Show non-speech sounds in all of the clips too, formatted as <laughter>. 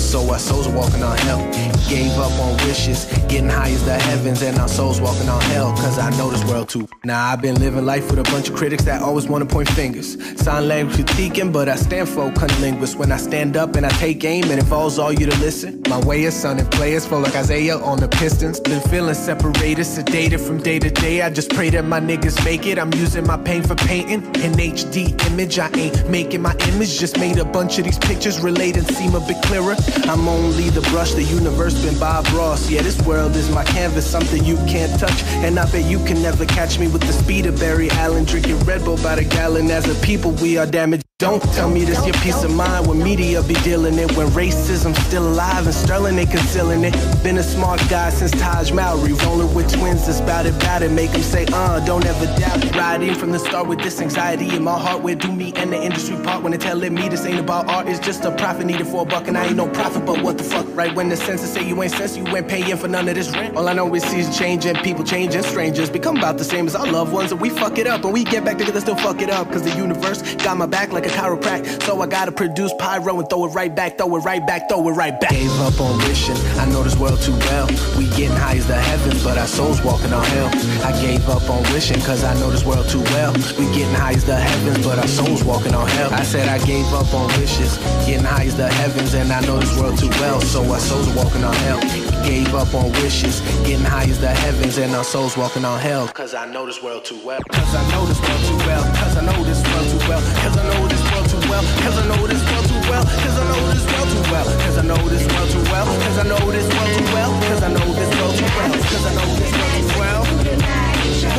so our souls are walking on hell. Gave up on wishes, getting high as the heavens, and our souls walking on hell, cause I know this world too. Now I've been living life with a bunch of critics that always wanna point fingers. Sign language critiquing, but I stand for cunnilinguist. When I stand up and I take aim, and it falls all you to listen. My way is sunning players flow like Isaiah on the Pistons. Been feeling separated, sedated from day to day. I just pray that my niggas make it. I'm using my pain for painting. In HD image, I ain't making my image. Just made a bunch of these pictures related seem a bit clearer. I'm only the brush, the universe been Bob Ross. Yeah, this world is my canvas, something you can't touch. And I bet you can never catch me with the speed of Barry Allen. Drinking Red Bull by the gallon. As a people, we are damaged. Don't tell me this your peace of mind when media be dealing it. When racism still alive and sterling they concealing it. Been a smart guy since Tahj Mowry. Rolling with twins that's bout it, bout it. Make them say, uh, don't ever doubt. Riding from the start with this anxiety in my heart. Where do me and the industry part when they telling me this ain't about art? It's just a profit needed for a buck and I ain't no profit, but what the fuck? Right when the census say you ain't sense, you ain't paying for none of this rent. All I know is seasons changing, people changing, strangers become about the same as our loved ones. And we fuck it up and we get back together, still fuck it up. Cause the universe got my back like a chiropractor. So I gotta produce pyro and throw it right back, throw it right back, throw it right back. Gave up on wishing, I know this world too well. We getting high as the heavens, but our souls walking on hell. I gave up on wishing, cause I know this world too well. We getting high as the heavens, but our souls walking on hell. I said I gave up on wishes, getting high as the heavens, and I know this world too well, so our souls walking on hell. Gave up on wishes, getting high as the heavens, and our souls walking on hell. Cause I know this world too well. Cause I know this world too well. Cause I know this world too well. Cause I know this world too well. Cause I know this world too well. Cause I know this world too well. Cause I know this world too well. Cause I know this world too well. Cause I know this world too well. Cause I know this world too well.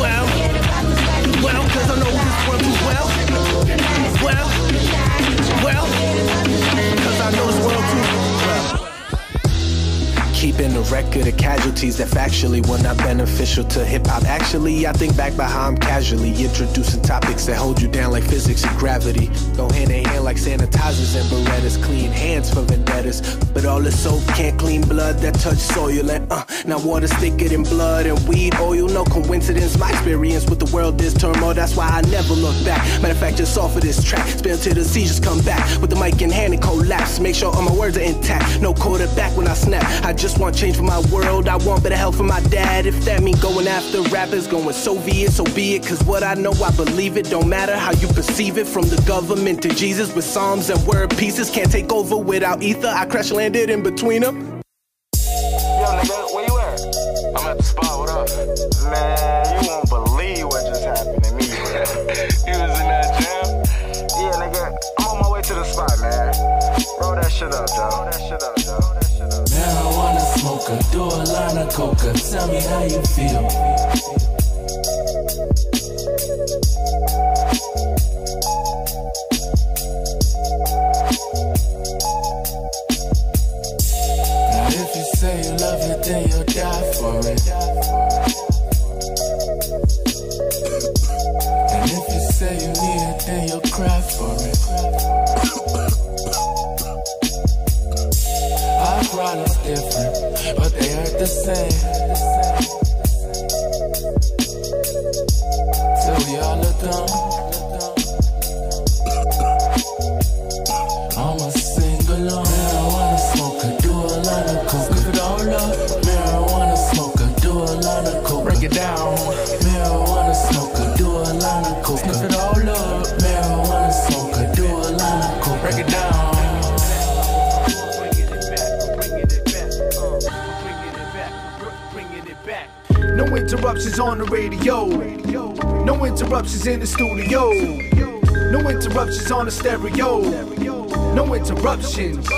Well, well, cause I know this world too well. Well, well, Keeping a record of casualties that factually were not beneficial to hip hop. Actually, I think back by how I'm casually introducing topics that hold you down like physics and gravity. Go hand in hand like sanitizers and Berettas. Clean hands for vendettas. But all the soap can't clean blood that touch soil. And uh, now water's thicker than blood and weed oil. No coincidence. My experience with the world is turmoil. That's why I never look back. Matter of fact, just off of this track. Spin till the seizures come back. With the mic in hand and collapse. Make sure all my words are intact. No quarterback when I snap. I just want change for my world. I want better health for my dad. If that mean going after rappers, going Soviet, so be it. Cause what I know, I believe it. Don't matter how you perceive it. From the government to Jesus with psalms and word pieces. Can't take over without ether. I crash landed in between them. Yo, nigga, where you at? I'm at the spot, what up? Man, you won't believe spot, man. Roll that shit up. Roll that shit up, up. Marijuana smoker, do a line of coca. Tell me how you feel. Now if you say you love it, then you'll die for it. And if you say you need it, then you'll cry for it. Different, but they hurt the same. Till we all are done. No interruptions on the radio. No interruptions in the studio. No interruptions on the stereo. No interruptions.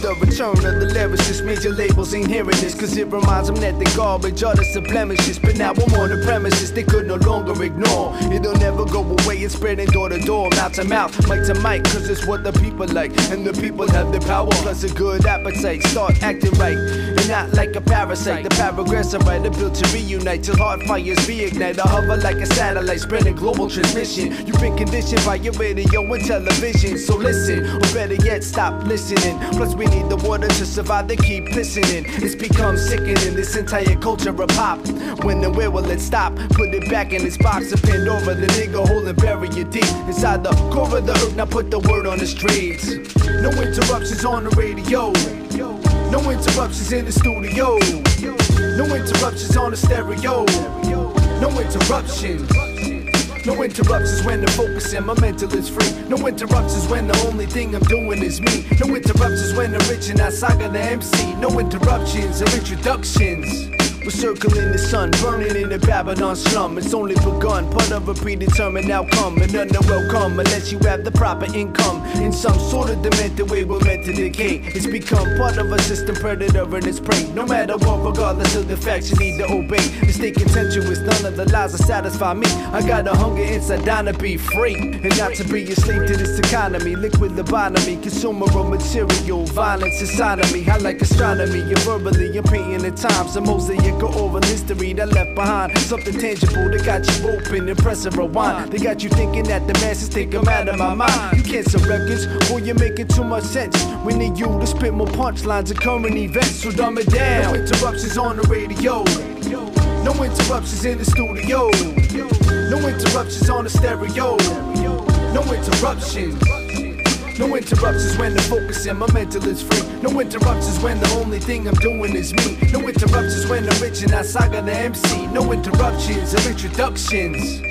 The return of the lyricist. Major labels ain't hearing this, cause it reminds them that they garbage, all the blemishes. But now I'm on the premises, they could no longer ignore. It'll never go away, it's spreading door to door, mouth to mouth, mic to mic, cause it's what the people like. And the people have the power, plus a good appetite. Start acting right, not like a parasite. The paragraphs are right, built to reunite till hard fires reignite. I hover like a satellite, spreading global transmission. You've been conditioned by your radio and television, so listen, or better yet, stop listening. Plus, we need the water to survive, they keep listening. It's become sickening, this entire culture of pop. When and where will it stop? Put it back in its box and pinned over the nigga hole and bury it deep inside the core of the earth. Now put the word on the streets. No interruptions on the radio. No interruptions in the studio. No interruptions on the stereo. No interruptions. No interruptions when the focus and my mental is free. No interruptions when the only thing I'm doing is me. No interruptions when the rich and I saga the MC. No interruptions or introductions. We're circling the sun, burning in a Babylon slum. It's only begun, part of a predetermined outcome. And none are welcome unless you have the proper income. In some sort of demented way, we're meant to decay. It's become part of a system, predator and its prey. No matter what, regardless of the facts, you need to obey. To stay contentious, none of the lies that satisfy me. I got a hunger inside down to be free. And not to be a slave to this economy. Liquid lobotomy, consumer of material. Violence inside. I like astronomy. You're verbally, you're painting the times. A mosaic go over history that left behind. Something tangible that got you open and pressing rewind. They got you thinking that the masses think I'm out of my mind. You can't sell records, or you're making too much sense. We need you to spit more punchlines of current events, so dumb it down. No interruptions on the radio. No interruptions in the studio. No interruptions on the stereo. No interruptions. No interruptions when focus and my mental is free. No interruptions when the only thing I'm doing is me. No interruptions when the rich and I saga the MC. No interruptions or introductions.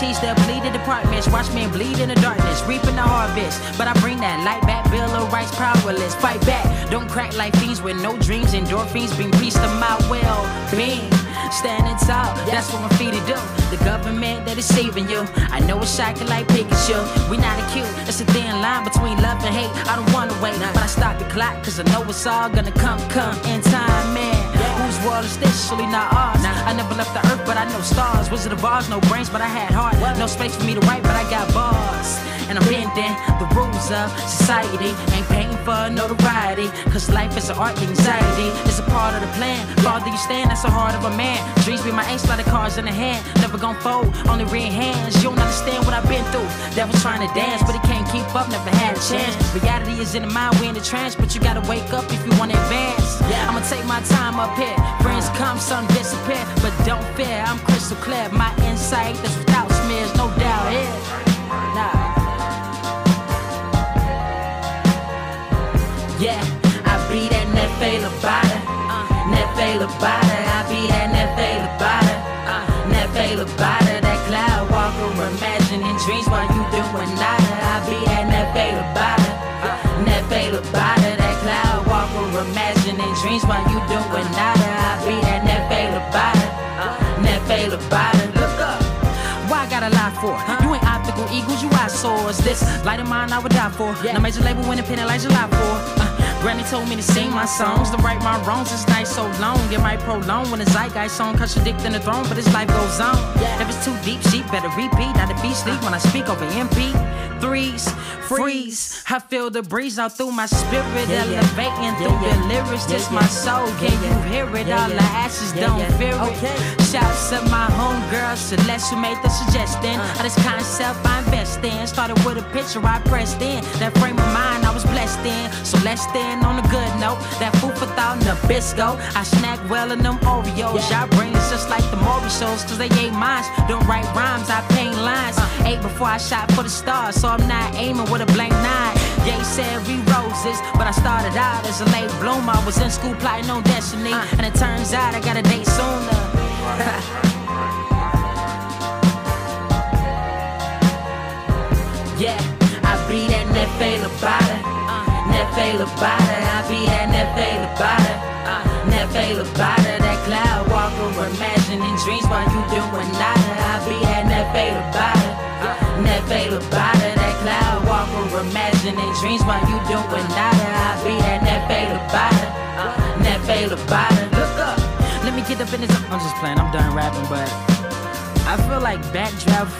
For the bleed the departments. Watch men bleed in the darkness, reaping the harvest. But I bring that light back, Bill of Rights powerless. Fight back, don't crack like fiends with no dreams. Endorphins bring peace to my well being. Standing tall, that's what my feet do. The government that is saving you. I know it's shocking like Pikachu. We not acute, it's a thin line between love and hate. I don't wanna wait, but I stop the clock, cause I know it's all gonna come, come in time, man. World is this? Surely not ours. I never left the earth, but I know stars. Wizard of Oz, no brains, but I had heart. No space for me to write, but I got bars. And I'm bending the rules of uh, society. Ain't paying for notoriety. Cause life is an art, anxiety is a part of the plan. Farther you stand, that's the heart of a man. Dreams be my ace, like the cards in the hand. Never gon' fold, only red hands. You don't understand what I've been through. Devil's trying to dance, but he can't keep up, never had a chance. Reality is in the mind, we in the trance, but you gotta wake up if you wanna advance. I'ma take my time up here. Friends come, some disappear, but don't fear, I'm crystal clear. My insight that's without smears, no doubt here. Yeah, I be that nefelibata, uh, nefe. I be that nefe labada, uh, nefe. That cloud walker imagining dreams while you doing nada. I be that nefelibata, uh, nefe. That cloud walker imagining dreams while you doing nada. I be that nefelibata, uh, nefe. Look up, why I gotta lie for? Huh? You ain't optical eagles, you eyesores. This light of mine I would die for. Yeah. Now major label independent like July 4. Granny told me to sing my songs, to right my wrongs. It's night so long, it might prolong when the zeitgeist song contradicting the throne, but his life goes on. If it's too deep, she better repeat. Not to be sleep when I speak over MP. Threes, freeze. I feel the breeze out through my spirit, elevating through the lyrics. This my soul, can you hear it? All the ashes don't fear it. Shouts at my homegirl Celeste who made the suggestion uh. of this concept I invest in. Started with a picture I pressed in. That frame of mind I was blessed in. So let's stand on a good note. That food for thought Nabisco. I snack well in them Oreos. Y'all brains just like the Maury shows, cause they ain't mine. Don't write rhymes, I paint lines. Uh. Ate before I shot for the stars, so I'm not aiming with a blank nine. They said we roses, but I started out as a late bloomer. I was in school plotting on destiny, uh. and it turns out I got a date sooner. <laughs> yeah, I be that Nefelibata. Uh. Nefelibata, I be that Nefe Labada. Uh. Nefelibata, that cloud walker, imagining dreams while you doing nada. I be that Nefelibata. Nefe Labada, walker, imagining dreams while you doing nada. I be that Nefe Labada. Nefelibata, look up. Let me get up in this. I'm just playing, I'm done rapping, but I feel like Backdraft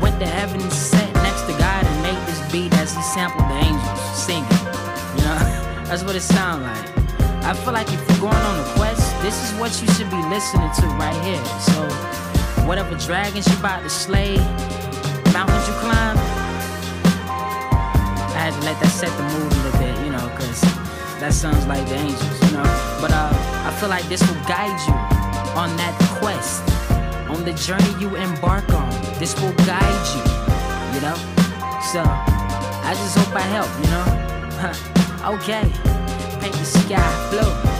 went to heaven and sat next to God and made this beat as he sampled the angels singing. You know, <laughs> that's what it sounds like. I feel like if you're going on a quest, this is what you should be listening to right here. So, whatever dragons you about to slay, mountains you climb, had to let that set the mood a little bit, you know, cause that sounds like the angels, you know. But uh, I feel like this will guide you on that quest, on the journey you embark on. This will guide you, you know. So I just hope I help, you know. <laughs> okay, paint the sky blue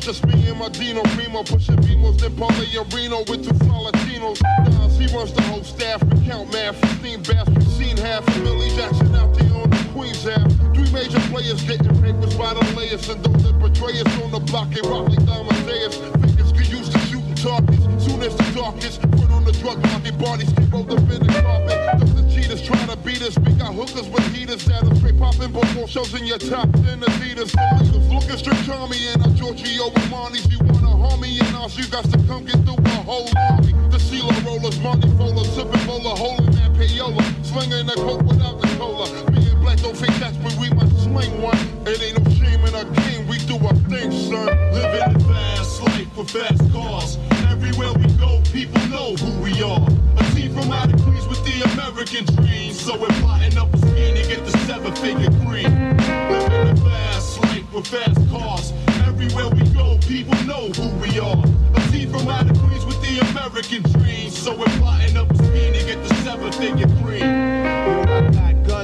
just me and my Dino Remo, pushing Bimos, then Paulie Reno with two Florentinos. Nas, he runs the whole staff, count math, 15 bass, we seen half. Millie Jackson out there on the Queens half. Three major players getting papers by the layers, and those that betray us on the block, they rock like Amadeus. Can use to targets. Soon as the darkest, put on the drug market, bodies keep rolled up in the carpet. Those the cheaters trying to beat us. We got hookers with heaters that'll straight popping before shows in your top 10 Adidas. The leaders looking straight Tommy and our Giorgio Armani's. You wanna harm me and us, you got to come get through a whole army. The CeeLo rollers, money folders, sipping bowler, holding that payola, slinging that coke without the cola. And Black don't think that's but we must swing one. It ain't no shame in our game, we do our thing, son. Living a fast life with fast cars. Everywhere we go, people know who we are. A team from out of Queens with the American dream. So we're plotting up a scheme to get the seven-figure green. Living a fast life with fast cars. Everywhere we go, people know who we are. A team from out of Queens with the American dream. So we're plotting up a scheme to get the seven-figure green.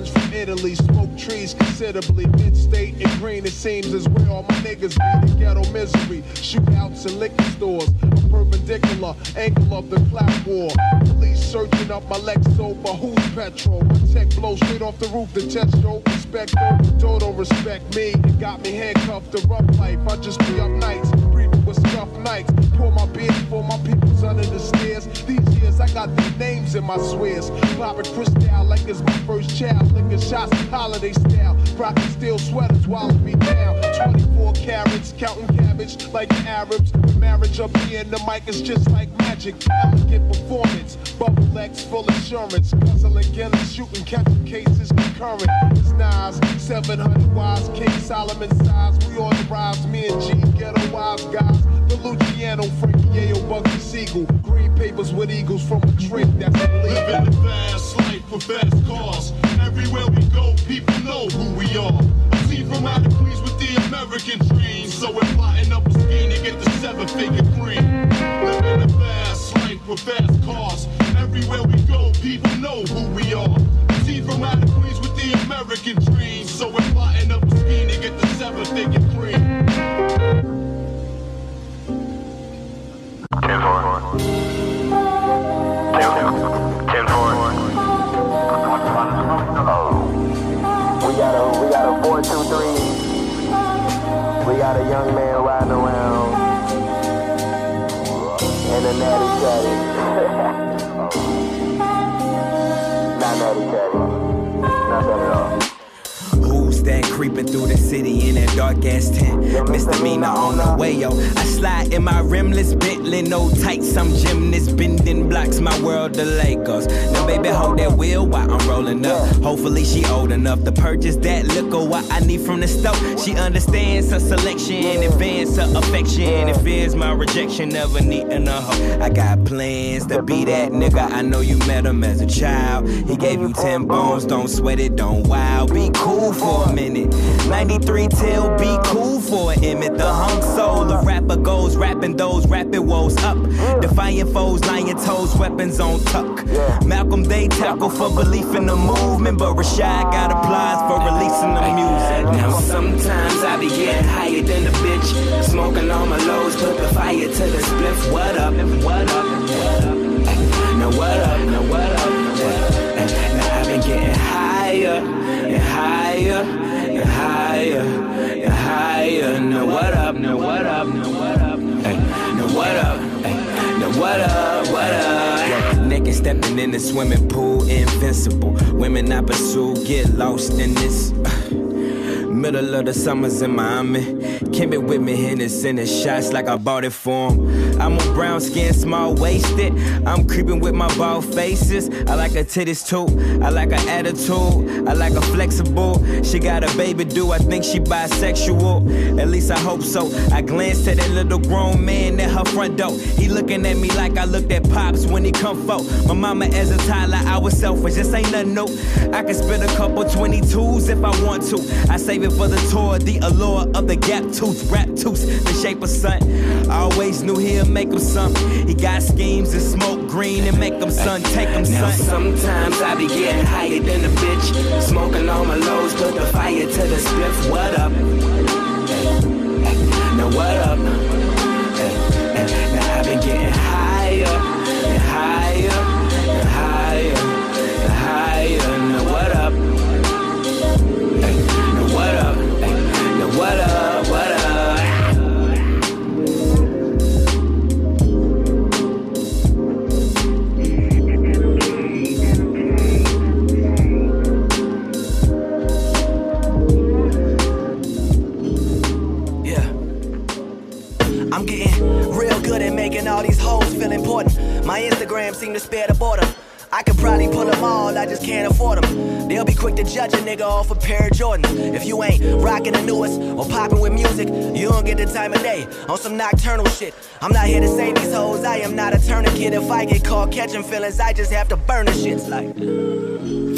From Italy, smoke trees considerably. Mid-state and green, it seems is where all my niggas be. The ghetto misery, shootouts and liquor stores. A perpendicular angle of the war. Police searching up my Lexo, but who's petrol? My tech blows straight off the roof. The test show respect, don't, don't respect me. It got me handcuffed to rough life. I just be up nights, with scuff nights. Pour my beer for my peoples under the stairs. These years I got their names in my swears. Popping crystal like it's my first child. Licking shots holiday style. Rocking steel sweaters while me down. 24 carats, counting cabbage like the Arabs. The marriage up here in the mic is just like magic. Elegant performance, bubble X full assurance. Guzzling Guinness, shooting catching cases concurrent. It's Nas, 700 wise, King Solomon size. We on the rise, me and G, ghetto wise guys. The Luciano, Frankie Yale, Bugsy Siegel. Green papers with eagles from through the city in that dark ass tent? Misdemeanor on the way, yo. I slide in my rimless Bentley, no tights, I'm gymnast, bending blocks, my world the Lakers. Now, baby, hold that wheel while I'm rolling up. Hopefully, she old enough to purchase that liquor, what I need from the stove. She understands her selection advance, her affection, and fears my rejection, never needing a hoe. I got plans to be that nigga. I know you met him as a child. He gave you 10 bones, don't sweat it, don't wow. Be cool for a minute. 93 till be cool for image. The hung soul, the rapper goes rapping those rapid woes up. Defiant foes, lying toes, weapons on tuck. Malcolm they tackle for belief in the movement, but Rashad got applause for releasing the music. Now sometimes I be getting higher than the bitch, smoking all my lows, put the fire to the spliff. What up? What up? Now what up? Now what up? Now I've been getting higher and higher and higher and higher. Now what up? Now what up? Now what up? Now what up? Now what up? What up? Naked stepping in the swimming pool, invincible. Women I pursue get lost in this. Middle of the summers in Miami. Kim it with me, in the shots like I bought it for him. I'm a brown skin, small waisted. I'm creeping with my bald faces. I like her titties too. I like her attitude. I like her flexible. She got a baby, do I think she bisexual? At least I hope so. I glanced at that little grown man at her front door. He looking at me like I looked at Pops when he come for. My mama as a toddler, I was selfish. This ain't nothing new. I can spit a couple 22s if I want to. I save it for the tour, the allure of the gap tooth, rap tooth, the shape of sun. I always knew he'll make him some. He got schemes and smoke green and make them sun, take them Now sun. sometimes I be getting higher than a bitch. Smoking all my lows, put the fire to the spliff. What up? Now what up? Feel important. My Instagram seem to spare the boredom. I could probably pull them all, I just can't afford them. They'll be quick to judge a nigga off a pair of Jordans. If you ain't rocking the newest or popping with music, you don't get the time of day on some nocturnal shit. I'm not here to save these hoes, I am not a tourniquet. If I get caught catching feelings, I just have to burn the shits like.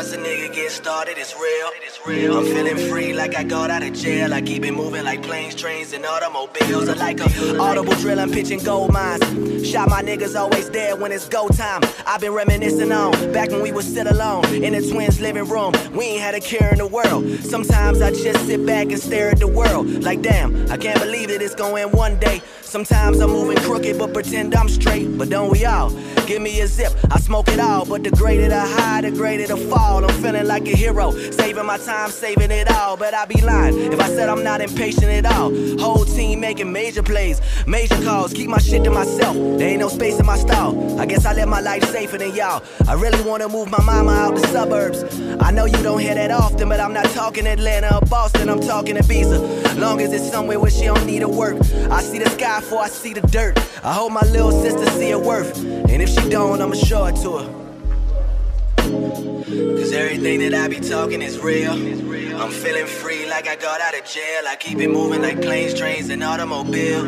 Once a nigga gets started, it's real. I'm feeling free like I got out of jail. I keep it moving like planes, trains, and automobiles. I like a audible drill, I'm pitching gold mines. Shot my niggas always there when it's go time. I've been reminiscing on back when we would sit alone in the twins' living room. We ain't had a care in the world. Sometimes I just sit back and stare at the world. Like, damn, I can't believe that it's gonna one day. Sometimes I'm moving crooked, but pretend I'm straight. But don't we all? Give me a zip, I smoke it all. But the greater the high, the greater the fall. I'm feeling like a hero, saving my time, saving it all. But I'd be lying if I said I'm not impatient at all. Whole team making major plays, major calls. Keep my shit to myself. There ain't no space in my stall. I guess I live my life safer than y'all. I really wanna move my mama out the suburbs. I know you don't hear that often, but I'm not talking Atlanta or Boston. I'm talking Ibiza. Long as it's somewhere where she don't need to work. I see the sky before I see the dirt. I hope my little sister see her worth. And if she don't, I'ma show it to her. Cause everything that I be talking is real. I'm feeling free like I got out of jail. I keep it moving like planes, trains, and automobiles.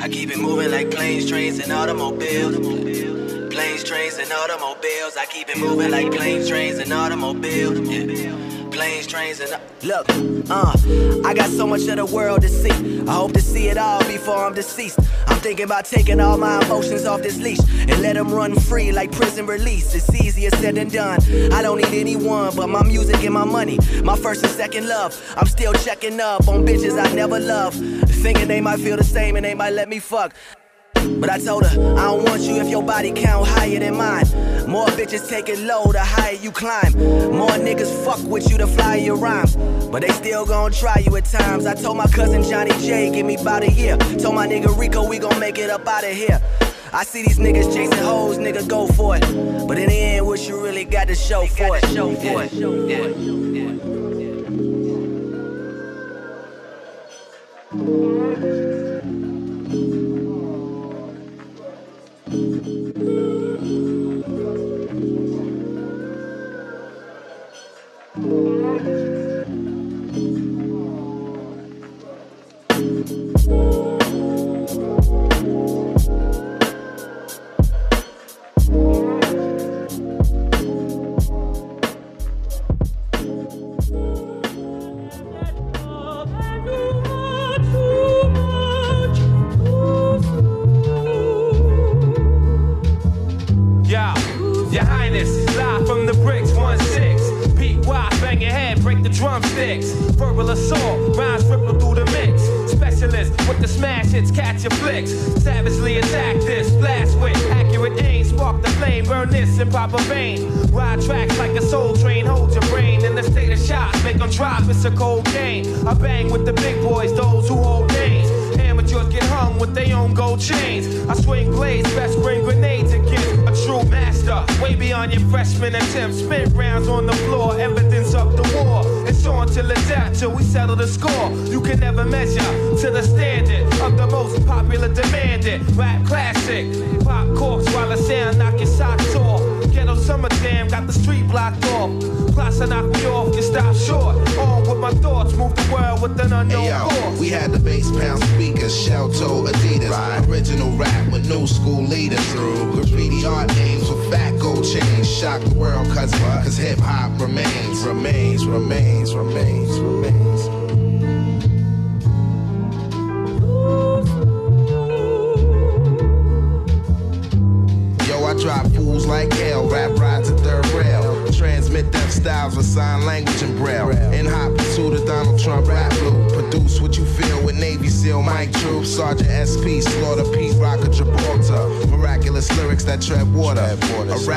I keep it moving like planes, trains, and automobiles. Planes, trains, and automobiles. I keep it moving like planes, trains, and automobiles. Yeah. Planes, trains, and look, uh, I got so much of the world to see. I hope to see it all before I'm deceased. I'm thinking about taking all my emotions off this leash and let them run free like prison release. It's easier said than done. I don't need anyone but my music and my money. My first and second love. I'm still checking up on bitches I never loved. Thinking they might feel the same and they might let me fuck. But I told her, I don't want you if your body count higher than mine. More bitches take it low the higher you climb. More niggas fuck with you to fly your rhymes. But they still gon' try you at times. I told my cousin Johnny J, give me about a year. Told my nigga Rico, we gon' make it up out of here. I see these niggas chasing hoes, nigga, go for it. But in the end, what you really got to show for it. Show for it. Yeah. Yo,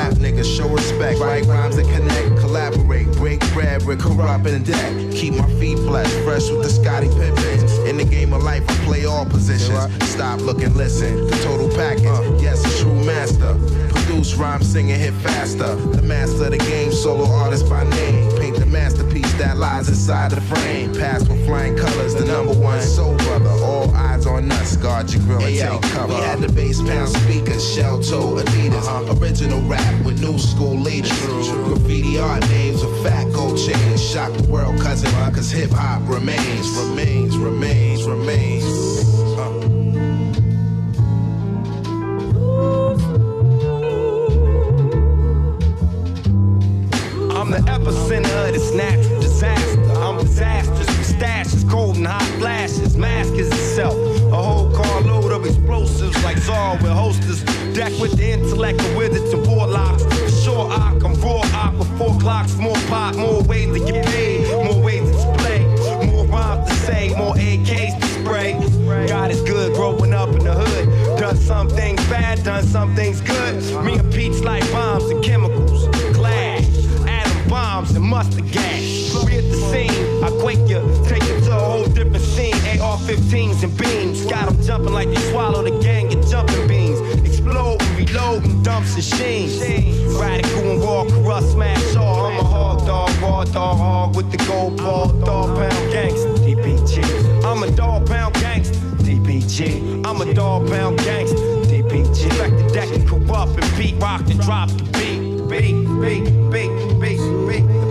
A rap nigga, show respect, write rhymes that connect, collaborate, break bread with Kurupt and deck. Keep my feet blessed, fresh with the Scottie Pippens. In the game of life, I play all positions. Stop, look, and listen. The total package, yes, a true master. Produce rhyme, sing and hit faster. The master of the game, solo artist by name. Paint the masterpiece that lies inside the frame. Pass with flying colors, the number one soul brother. All eyes on us, guard your grill and take cover. We had the bass pound speakers, shell toe Adidas. Original rap with new school leaders. Graffiti art names with fat gold chains. Shock the world, cousin, cause hip hop remains, remains, remains, remains. Uh. I'm the epicenter of this natural disaster. I'm disastrous with stashes, cold and hot flashes. Mask is itself. Explosives like Zar with hostess. Decked with the intellect of wizards and warlocks. Sure, I come raw ock with four clocks. More pot, more ways to get paid. More ways to display. More rhymes to say, more AKs to spray. God is good growing up in the hood. Done some things bad, done some things good. Me and Pete's like bombs and chemicals. Clash, atom bombs and mustard gas. We at the scene, I quake you, take you to a whole different scene. AR-15s and beams, got them jumping like they swallowed a gang of jumping beans. Explode and reload and dumps and sheens. Radical and raw, Kurupt, smash all. I'm a hog dog, raw dog, hog with the gold ball, dog pound gangster, DPG. I'm a dog pound gangster, DPG. I'm a dog pound gangster, DPG. Back the deck and Kurupt and beat, rock and drop the beat. Beat, beat, beat, beat, beat,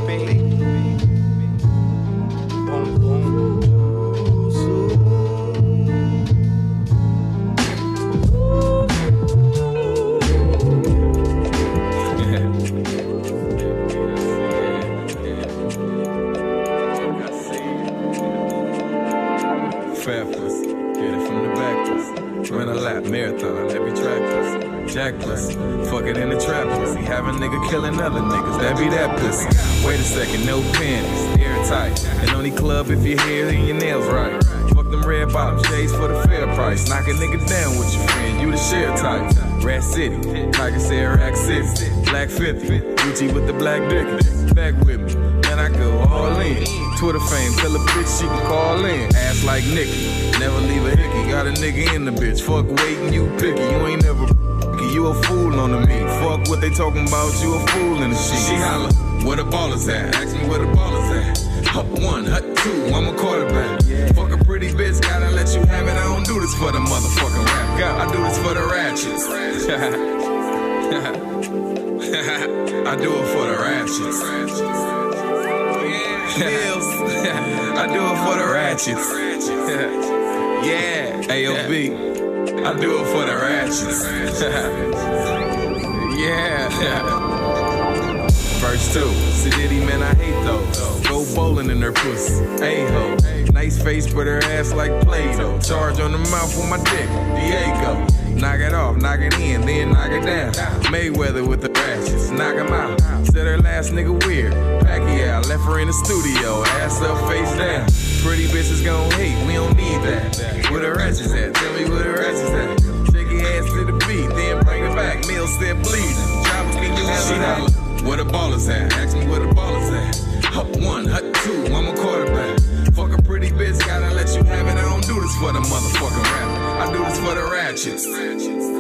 Jackless, fuck it in the trap pussy. Have a nigga killing other niggas, that be that pussy. Wait a second, no panties, airtight. And only club if your hair and your nails right. Fuck them red bottom shades for the fair price. Knock a nigga down with your friend, you the share type. Rat City, Tyga said Rack City. Black 50, Gucci with the black dick. Back with me, man, I go all in. Twitter fame, tell a bitch she can call in. Ass like Nicki, never leave a hickey. Got a nigga in the bitch, fuck waiting, you picky. You ain't never you a fool on the me. Fuck what they talking about, you a fool in the shit. She holla, where the ballers at? Ask me where the ballers at. Hut one, hut two, I'm a quarterback. Fuck a pretty bitch, gotta let you have it. I don't do this for the motherfucking rap god. I do this for the ratchets. I do it for the ratchets. I do it for the ratchets. yeah, AOB. <laughs> <laughs> I do it for the ratchets. <laughs> yeah. Verse two. Sididity, man, I hate those. Go bowling in her pussy. A-ho. Nice face, but her ass like Play-Doh. Charge on the mouth with my dick. Diego. Knock it off, knock it in, then knock it down. Mayweather with the ratchets. Knock him out. Said her last nigga weird. Pacquiao left her in the studio. Ass up, face down. Pretty bitches gon' hate, we don't need that. Where the ratchets at? Tell me where the ratchets at. Shake your ass to the beat, then bring it back. Meal said bleeding. Choppers can you have it. Where the ballers at? Ask me where the ballers at. Hut one, hut two, I'm a quarterback. Fuck a pretty bitch, gotta let you have it. I don't do this for the motherfucking rap. I do this for the ratchets.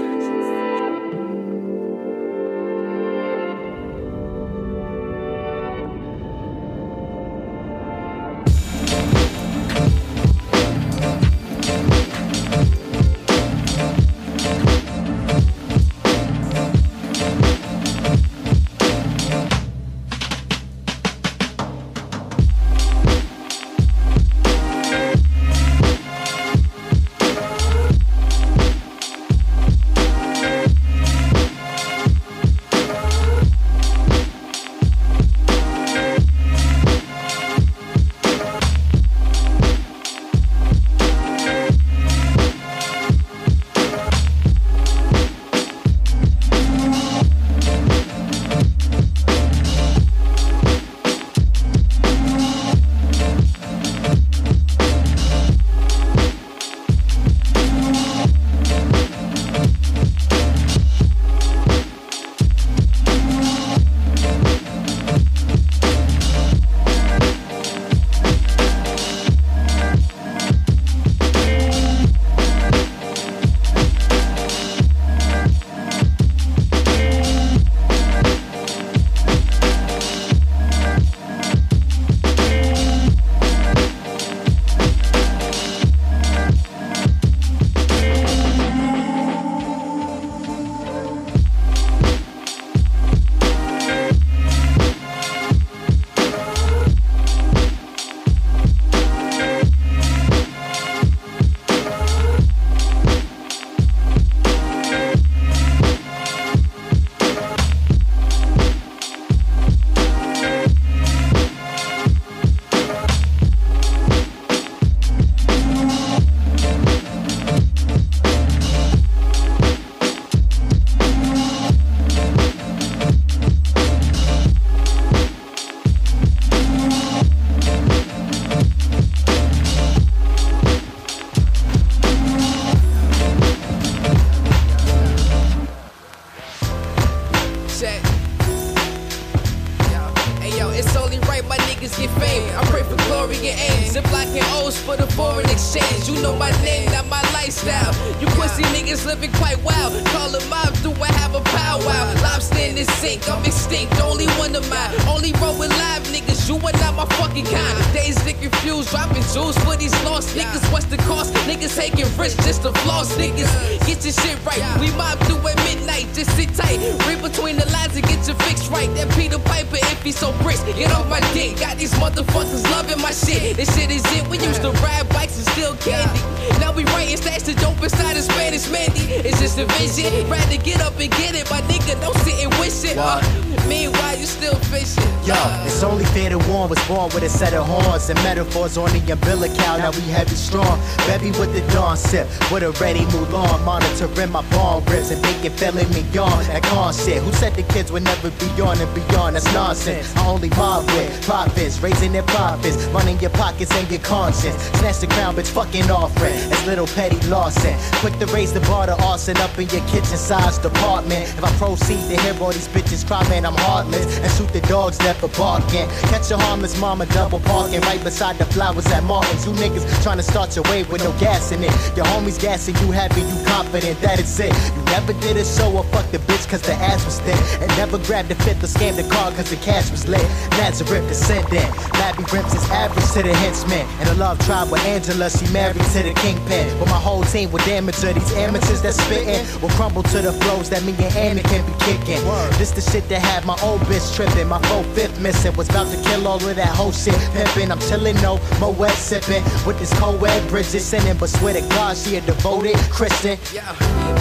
Taking just to floss niggas. Get your shit right. We mob through at midnight. Just sit tight. Read between the lines and get your fix right. That Peter Piper, if he so brisk, get off my dick. Got these motherfuckers loving my shit. This shit is it. We used to ride bikes and steal candy. Now we writing stacks to dope inside of Spanish Mandy. It's just a vision. Rather get up and get it, my nigga. Don't sit and wish it. Uh, meanwhile, you still fishing. Yo, it's only fair that one was born with a set of horns and metaphors on the umbilical. Now we heavy strong, baby with the dawn sip, with a ready Mulan, monitoring my ball rips and making feeling me yawn. That con shit. Who said the kids would never be on and beyond? That's nonsense. I only mob with profits, raising their profits, running your pockets and your conscience. Snatch the crown, bitch, fucking offering. It's little petty Lawson. Quick to raise the bar to arson up in your kitchen size department. If I proceed to hear all these bitches cry, man, I'm heartless and shoot the dogs never barking. Catch a harmless mama double parking right beside the flowers at Martin's. You niggas trying to start your way with no gas in it. Your homies gassing you happy, you confident that it's it. You never did a show or fuck the bitch cause the ass was thin. And never grabbed the fifth or scammed the car cause the cash was lit. Nazareth descendant. Labby Rips is average to the henchman. And a love tribe with Angela, she married to the kingpin. But my whole team will damage her. These amateurs that spittin' will crumble to the flows that me and Anakin be kicking. This the shit that had my old bitch tripping. My full fifth missing. Was about to kill all of that whole shit pimping. I'm chillin', no, Moet sipping. With this co-ed Bridget sinning. But swear to God, she a devoted Christian. Yeah,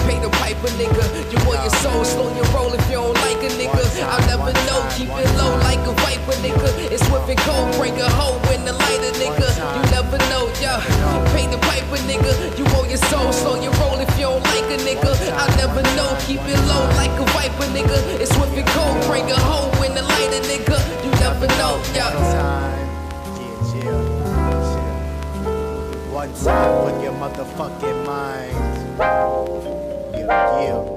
pay the piper, nigga. You want your soul, slow your roll if you don't like a nigga. I'll never know, keep it low like a viper, nigga. It's and cold, bring a hoe in the lighter, nigga. You never know, yeah. Pay the piper, nigga. You want your soul, slow your roll if you don't like a nigga. I'll never know, keep it low like a viper, nigga. It's and cold, a hoe in the lighter, nigga. You never know, yeah. One time for your motherfucking minds. Yeah, yeah.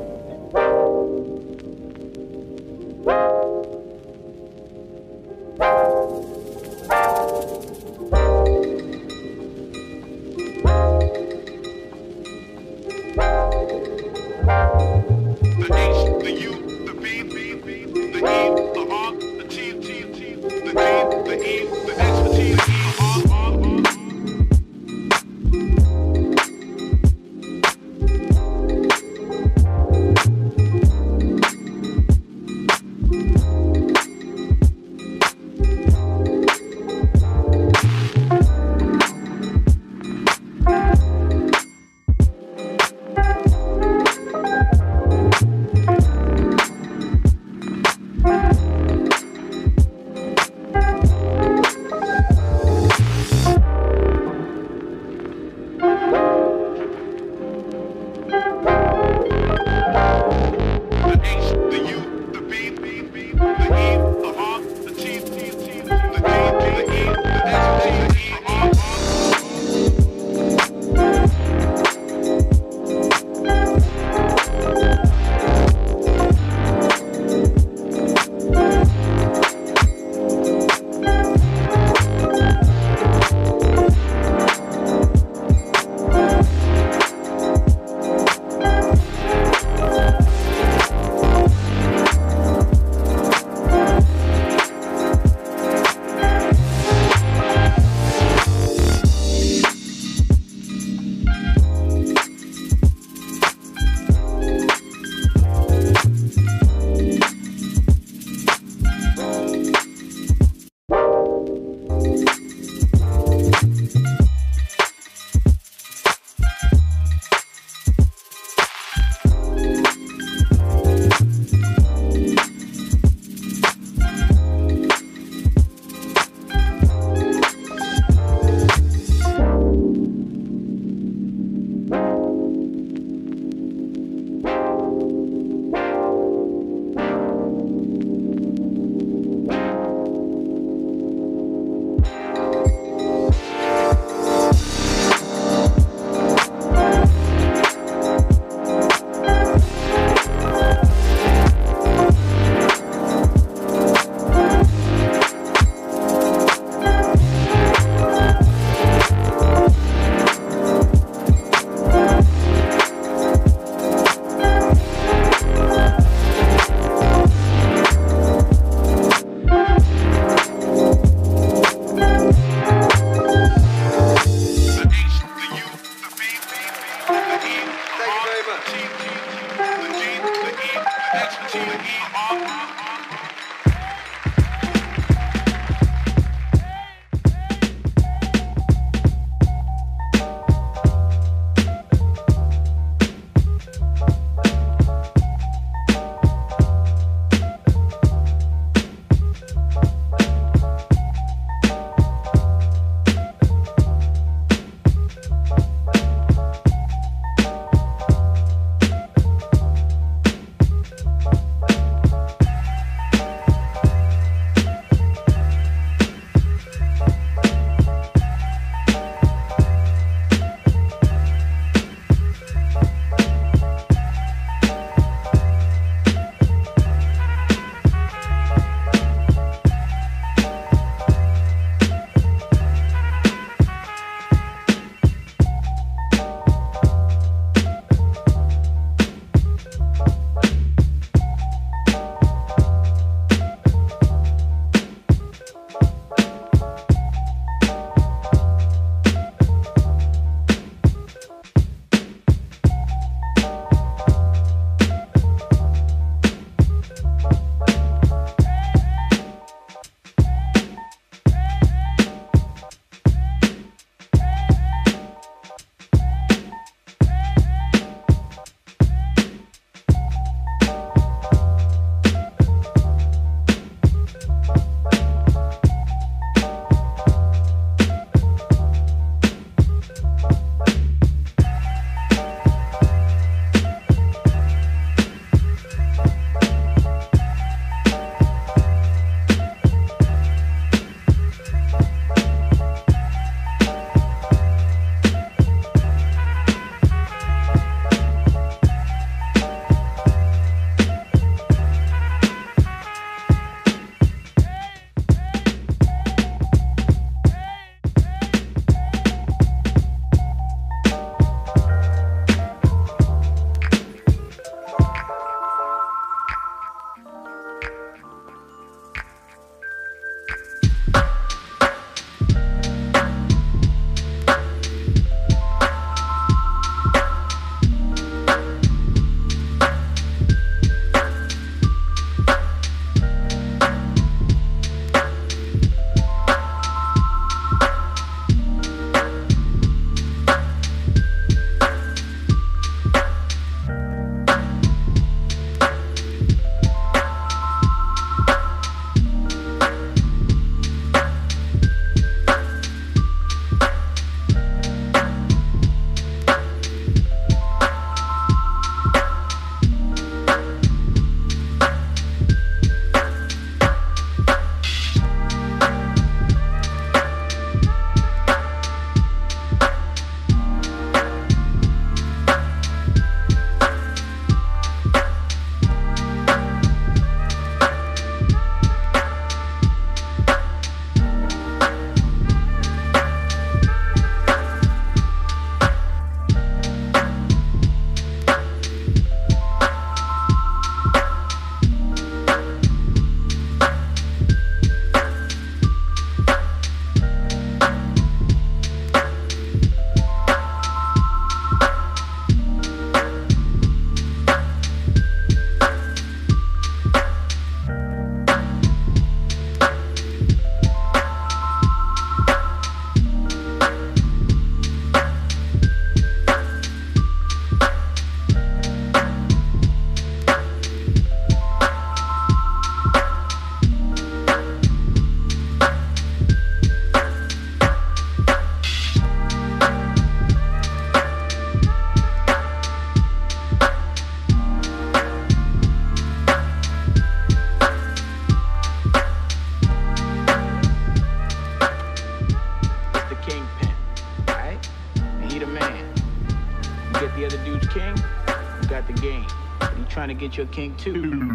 Your king too.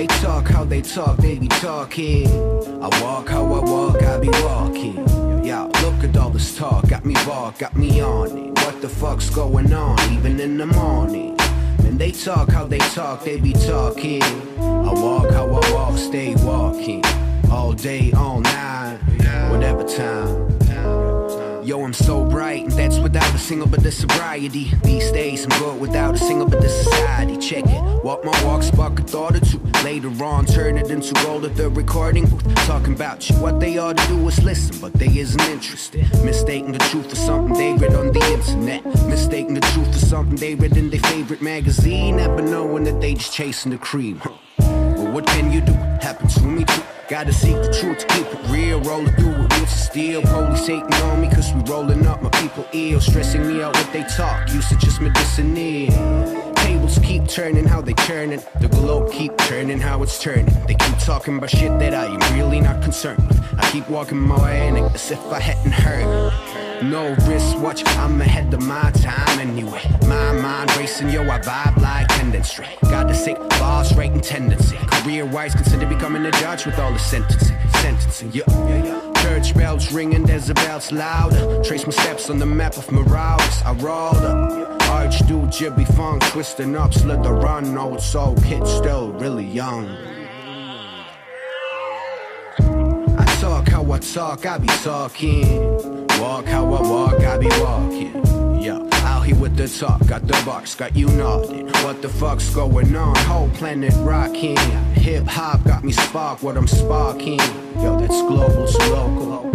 They talk how they talk, they be talking. I walk how I walk, I be walking. Yeah, look at all this talk, got me walk, got me on it. What the fuck's going on, even in the morning? And they talk how they talk, they be talking. I walk how I walk, stay walking. All day, all night, whatever time. Yo, I'm so bright, and that's without a single bit of sobriety. These days, I'm good without a single bit of society. Check it. Walk my walk, spark a thought or two. Later on, turn it into gold at the recording booth. Talking about you. What they ought to do is listen, but they isn't interested. Mistaking the truth for something they read on the internet. Mistaking the truth for something they read in their favorite magazine. Never knowing that they just chasing the cream. Well, what can you do? Happens to me too. Gotta seek the truth to keep it real. Rolling through with roots of steel. Police hating on me cause we rolling up. My people ill. Stressing me out what they talk. To just medicinal. Tables keep turning how they turning. The globe keep turning how it's turning. They keep talking about shit that I am really not concerned with. I keep walking my way in it as if I hadn't heard. No wristwatch, I'm ahead of my time anyway. My mind racing, yo, I vibe like tendency. Got the sick boss rating tendency. Career wise, consider becoming a judge with all the sentencing. Sentencing, yeah, yeah, yeah. Church bells ringing, there's a bells louder. Trace my steps on the map of Morales. I rolled up. Archduke, Jibby Funk, twisting up, slid the run. Oh, it's so kid, still really young. I talk how I talk, I be talking. Walk how I walk, I be walking. Yeah, out here with the talk, got the box, got you nodding. What the fuck's going on? Whole planet rocking. Hip hop got me spark, what I'm sparking. Yo, that's global to local.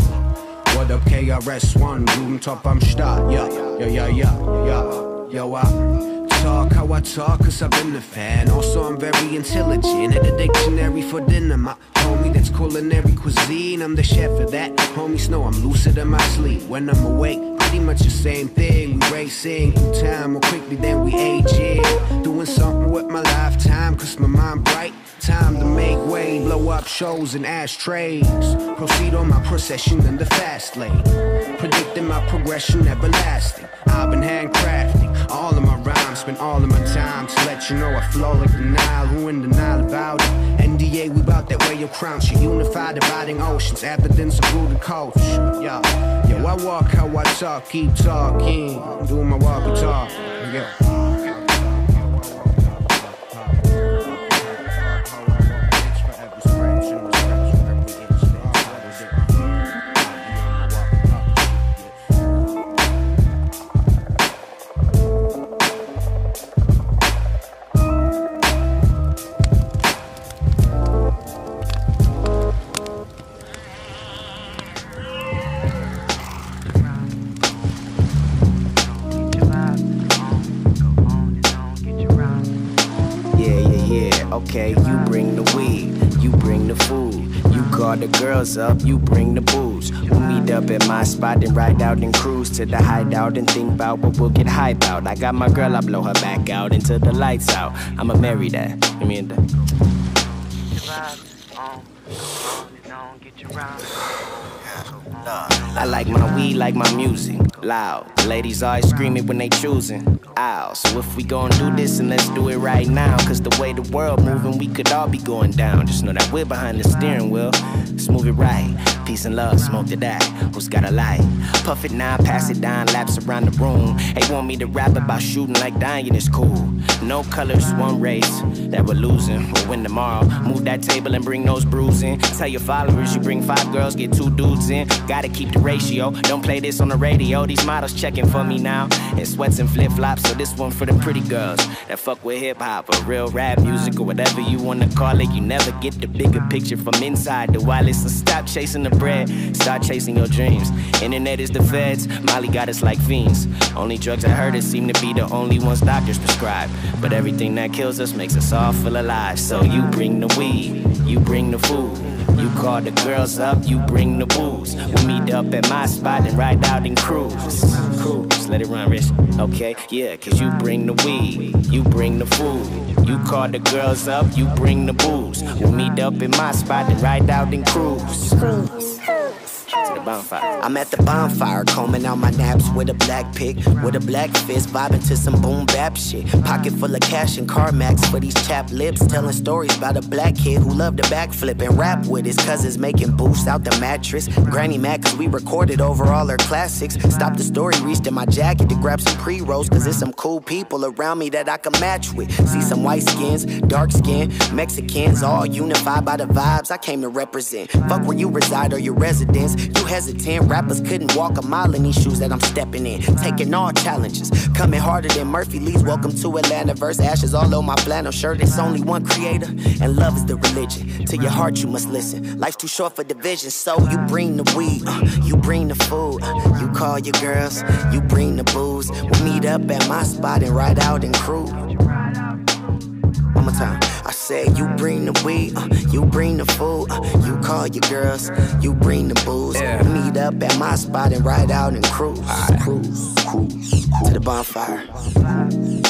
What up, KRS1? Blumentopf am Start. Yeah, yeah, yeah, yeah, yeah. Yo, I talk how I talk, cause I've been a fan. Also, I'm very intelligent. At a dictionary for dinner. My homie, that's culinary cuisine. I'm the chef of that. Homies know I'm lucid in my sleep. When I'm awake, pretty much the same thing. We racing through time more quickly than we aging. Doing something with my lifetime, cause my mind bright. Time to make way, blow up shows and ashtrays. Proceed on my procession in the fast lane. Predicting my progression everlasting. I've been handcrafting all of my rhymes, spend all of my time to let you know I flow like the Nile. Who in denial about it? NDA, we bout that way your crown should unify dividing oceans. Evidence of rooted culture. Yeah, yo, I walk how I talk, keep talking. Do my walk and talk. Yeah. Yeah, girls up, you bring the booze. We'll meet up at my spot and ride out and cruise to the hideout and think about what we'll get hype out. I got my girl, I blow her back out until the lights out. I'ma marry that. I mean, the, I like my weed like my music, loud. Ladies always screaming when they choosing. Ow. So if we gon' do this and let's do it right now. Cause the way the world moving, we could all be going down. Just know that we're behind the steering wheel. Let's move it right. Peace and love, smoke to that. Who's got a light? Puff it now, pass it down, laps around the room. They want me to rap about shooting like dying is cool. No colors, one race that we're losing. We'll win tomorrow. Move that table and bring those brews in. Tell your followers you bring five girls, get two dudes in. Gotta keep the ratio. Don't play this on the radio. These models checking for me now. In sweats and flip flops, so this one for the pretty girls that fuck with hip hop or real rap music or whatever you wanna call it. You never get the bigger picture from inside the wireless. So stop chasing the bread, start chasing your dreams. Internet is the feds, Molly got us like fiends. Only drugs that hurt us seem to be the only ones doctors prescribe. But everything that kills us makes us all feel alive. So you bring the weed, you bring the food. You call the girls up, you bring the booze. We meet up at my spot and ride out and cruise. Cruise, let it run, Rich. Okay, yeah, cause you bring the weed, you bring the food. You call the girls up, you bring the booze. We'll meet up in my spot and ride out and cruise. The bonfire. I'm at the bonfire, combing out my naps with a black pick, with a black fist, vibing to some boom bap shit. Pocket full of cash and Carmex for these chapped lips, telling stories about a black kid who loved to backflip and rap with his cousins, making boosts out the mattress. Granny mad cause we recorded over all her classics. Stopped the story, reached in my jacket to grab some pre rolls, cause there's some cool people around me that I can match with. See some white skins, dark skin, Mexicans, all unified by the vibes I came to represent. Fuck where you reside or your residence. You hesitant, rappers couldn't walk a mile in these shoes that I'm stepping in. Taking all challenges, coming harder than Murphy Lee's. Welcome to Atlanta, verse ashes all on my flannel shirt. It's only one creator, and love is the religion. To your heart, you must listen. Life's too short for division, so you bring the weed, uh, you bring the food, uh, you call your girls, you bring the booze. We meet up at my spot and ride out and crew. One more time. I said you bring the weed, uh, you bring the food, uh, you call your girls, you bring the booze. We meet up at my spot and ride out and cruise, cruise, cruise to the bonfire.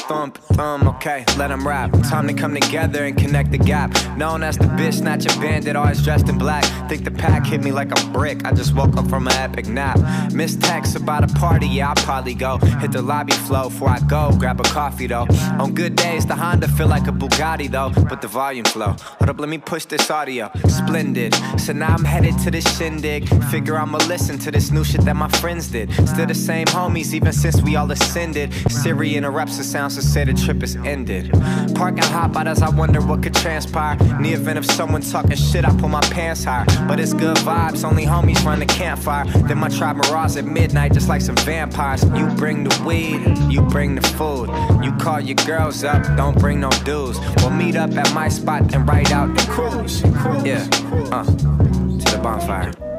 Thump, thumb, okay, let them rap. Time to come together and connect the gap. Known as the bitch snatcher bandit, always dressed in black. Think the pack hit me like a brick. I just woke up from an epic nap. Miss text about a party, yeah, I'll probably go. Hit the lobby flow before I go. Grab a coffee though. On good days, the Honda feel like a Bugatti though. But the volume flow. Hold up, let me push this audio. Splendid. So now I'm headed to the shindig. Figure I'ma listen to this new shit that my friends did. Still the same homies, even since we all ascended. Siri interrupts the sounds to say the trip is ended. Park and hop out as I wonder what could transpire. In the event of someone talking shit, I pull my pants higher. But it's good vibes, only homies run the campfire. Then my tribe marauders at midnight, just like some vampires. You bring the weed, you bring the food. You call your girls up, don't bring no dudes. We'll meet up at my spot and ride out and cruise. Yeah, uh, to the bonfire.